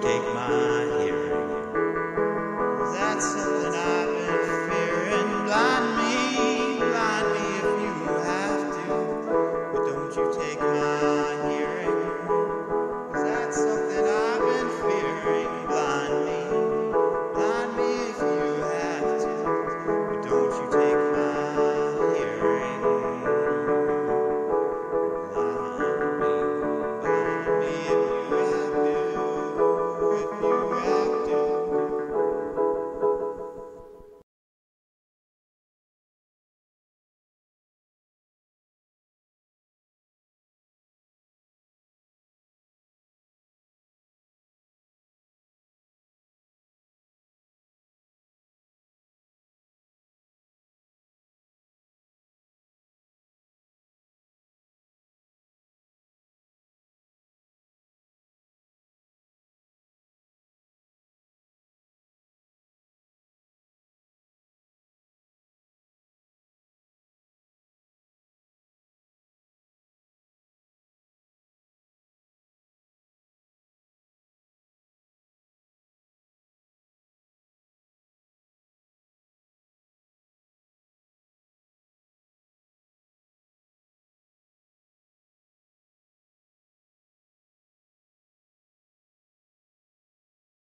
take my